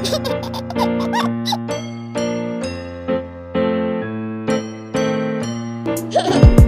Ha ha! ha!